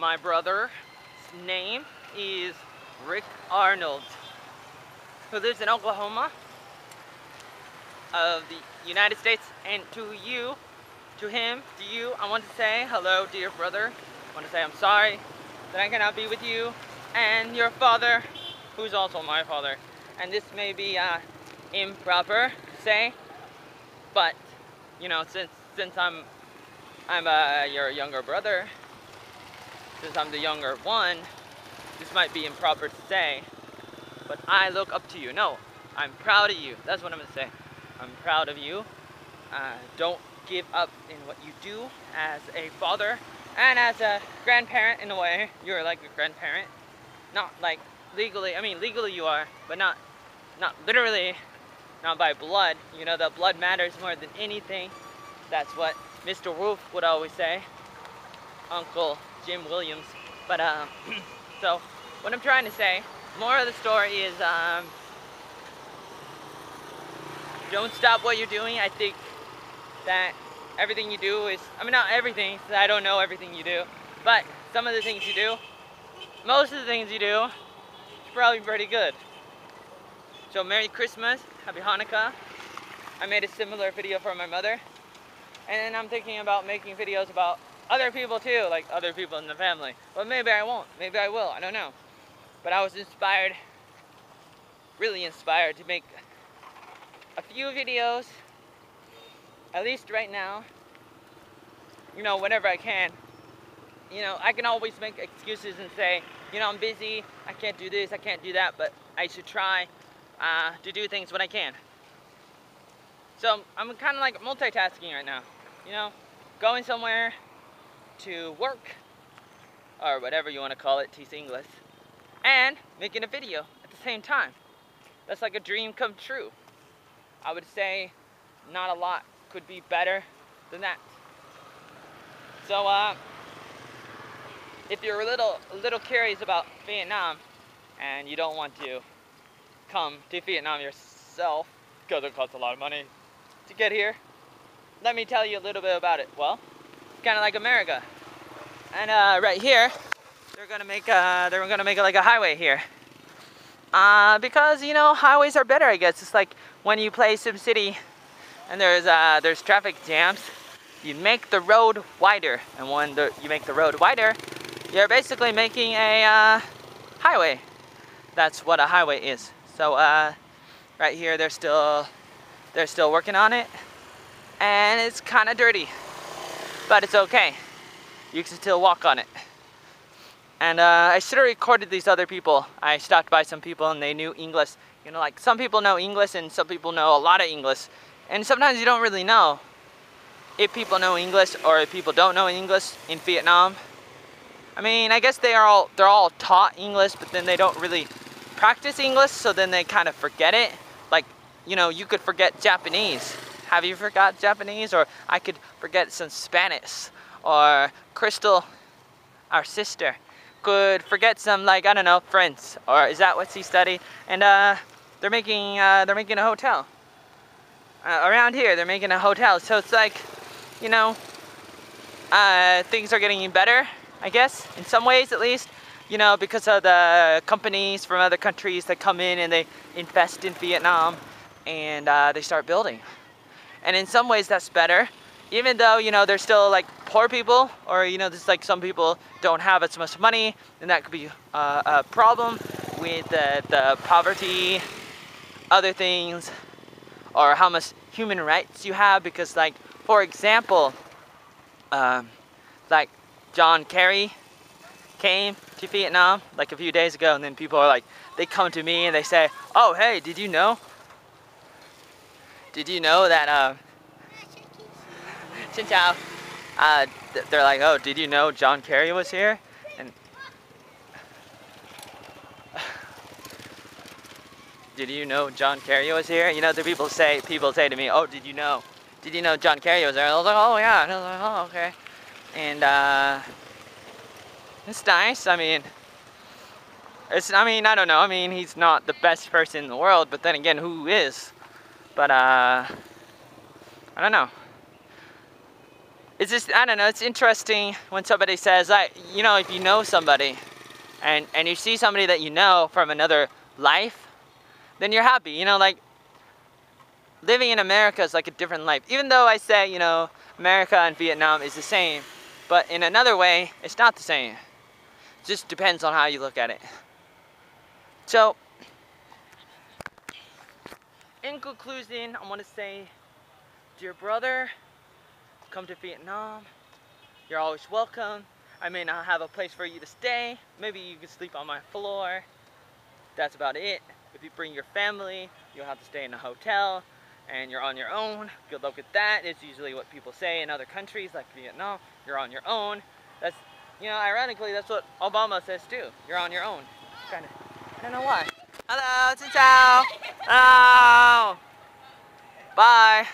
my brother's name is Rick Arnold, who lives in Oklahoma of the United States. And to you, to him, to you, I want to say hello, dear brother. I want to say I'm sorry that I cannot be with you and your father, who's also my father. And this may be uh, improper to say, but you know, since since I'm I'm uh, your younger brother, since I'm the younger one, this might be improper to say, but I look up to you. No, I'm proud of you. That's what I'm gonna say. I'm proud of you. Uh, don't give up in what you do as a father and as a grandparent in a way. You're like a grandparent. Not like legally, I mean legally you are, but not not literally, not by blood. You know, the blood matters more than anything. That's what Mr. Wolf would always say. Uncle Jim Williams. But um so what I'm trying to say, more of the story is um don't stop what you're doing. I think that everything you do is, I mean, not everything, I don't know everything you do, but some of the things you do, most of the things you do, is probably pretty good. So Merry Christmas, Happy Hanukkah. I made a similar video for my mother. And I'm thinking about making videos about other people too, like other people in the family. But maybe I won't, maybe I will, I don't know. But I was inspired, really inspired to make a few videos, at least right now, you know, whenever I can. You know, I can always make excuses and say, you know, I'm busy, I can't do this, I can't do that, but I should try uh, to do things when I can. So I'm kind of like multitasking right now, you know, going somewhere to work, or whatever you want to call it, teach English, and making a video at the same time. That's like a dream come true. I would say not a lot could be better than that. So, uh, if you're a little, a little curious about Vietnam and you don't want to come to Vietnam yourself because it costs a lot of money to get here, let me tell you a little bit about it. Well, kind of like America. And uh, right here, they're gonna make a, they're gonna make like a highway here. Uh, because you know highways are better, I guess. It's like when you play SimCity and there's uh, there's traffic jams, you make the road wider, and when the, you make the road wider, you're basically making a uh, highway. That's what a highway is. So uh, right here, they're still they're still working on it, and it's kind of dirty, but it's okay. You can still walk on it. And uh, I should have recorded these other people. I stopped by some people and they knew English. You know, like some people know English and some people know a lot of English. And sometimes you don't really know if people know English or if people don't know English in Vietnam. I mean, I guess they are all they're all taught English, but then they don't really practice English, so then they kind of forget it. Like, you know, you could forget Japanese. Have you forgot Japanese? Or I could forget some Spanish. Or Crystal, our sister, could forget some like I don't know French. or is that what she studied and uh, they're making uh, they're making a hotel uh, around here they're making a hotel so it's like you know uh, things are getting better I guess in some ways at least you know because of the companies from other countries that come in and they invest in Vietnam and uh, they start building and in some ways that's better. Even though you know there's still like poor people or you know there's like some people don't have as much money and that could be uh, a problem with the, the poverty other things or how much human rights you have because like for example um, like John Kerry came to Vietnam like a few days ago and then people are like they come to me and they say oh hey did you know did you know that uh, Xin chào. Uh, they're like, oh, did you know John Kerry was here? And did you know John Kerry was here? You know, the people say, people say to me, oh, did you know? Did you know John Kerry was there? I was like, oh yeah. And I was like, oh okay. And uh, it's nice. I mean, it's. I mean, I don't know. I mean, he's not the best person in the world, but then again, who is? But uh, I don't know. it's just I don't know. It's interesting when somebody says, "I," you know, if you know somebody, and and you see somebody that you know from another life, then you're happy. You know, like living in America is like a different life. Even though I say, you know, America and Vietnam is the same, but in another way, it's not the same. It just depends on how you look at it. So, in conclusion, I want to say, dear brother, come to Vietnam. You're always welcome. I may not have a place for you to stay. Maybe you can sleep on my floor. That's about it. If you bring your family, you'll have to stay in a hotel and you're on your own. Good luck with that. It's usually what people say in other countries like Vietnam. You're on your own. That's, you know, ironically, that's what Obama says too. You're on your own. Kind of. I don't know why. Hello, chào. Hello. Bye.